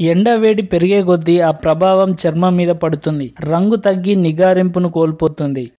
ఎండ వేడి పెరిగే కొద్దీ ఆ ప్రభావం చర్మం మీద పడుతుంది. రంగు తగ్గి నిగారింపును కోల్పోతుంది.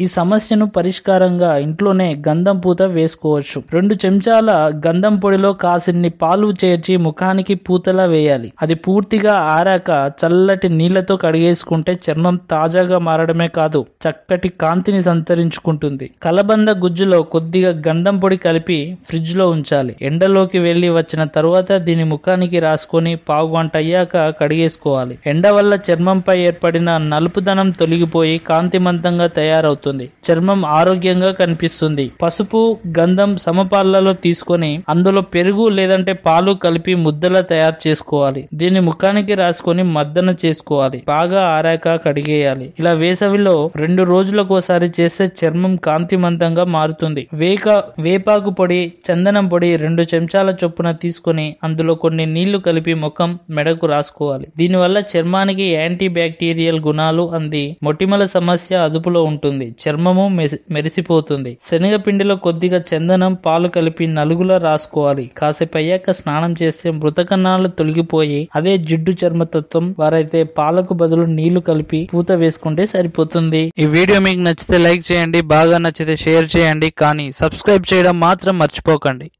ఈ సమస్యను పరిష్కారంగా ఇంట్లోనే గంధం పూత వేసుకోవచ్చు. రెండు చెంచాల గంధం పొడిలో కాసిన్ని పాలు చేర్చి ముఖానికి పూతలా వేయాలి. అది పూర్తిగా ఆరాక చల్లటి నీళ్ళతో కడిగేసుకుంటే చర్మం తాజాగా మారడమే కాదు చక్కటి కాంతిని సంతరించుకుంటుంది. కలబంద గుజ్జులో కొద్దిగా గంధం పొడి కలిపి ఫ్రిడ్జ్లో ఉంచాలి. ఎండలోకి వెళ్ళి వచ్చిన తరువాత దీని ముఖానికి రాసుకొని పావు గంట అయ్యాక కడిగేసుకోవాలి. ఎండ వల్ల చర్మంపై ఏర్పడిన నలుపుదనం తొలగిపోయి కాంతిమంతంగా తయారవుతుంది. చర్మం ఆరోగ్యంగా కనిపిస్తుంది. పసుపు గంధం సమపాలలో తీసుకొని అందులో పెరుగు లేదంటే పాలు కలిపి ముద్దలా తయారు చేసుకోవాలి. దీన్ని ముఖానికి రాసుకొని మర్దన చేసుకోవాలి. బాగా ఆరాక కడిగేయాలి. ఇలా వేసవిలో రెండు రోజులకు ఒకసారి చేస్తే చర్మం కాంతిమంతంగా మారుతుంది. వేక వేపాకు పొడి చందనం పొడి రెండు చెంచాల చొప్పున తీసుకొని అందులో కొన్ని నీళ్ళు కలిపి ముఖం మెడకు రాసుకోవాలి. దీనివల్ల చర్మానికి యాంటీ బ్యాక్టీరియల్ గుణాలు అంది. మొటిమల సమస్య అదుపులో ఉంటుంది. చర్మము మెసి- మెరిసిపోతుంది. శనగపిండిలో కొద్దిగా చందనం పాలు కలిపి నలుగులా రాసుకోవాలి. కాసేపు అయ్యాక స్నానం చేస్తే మృతకణాలు తొలగిపోయి అదే జిడ్డు చర్మతత్వం వారైతే పాలకు బదులు నీళ్ళు కలిపి పూత వేసుకుంటే సరిపోతుంది. ఈ వీడియో మీకు నచ్చితే లైక్ చేయండి బాగా నచ్చితే షేర్ చేయండి కానీ సబ్స్క్రైబ్ చేయడం మాత్రం మర్చిపోకండి.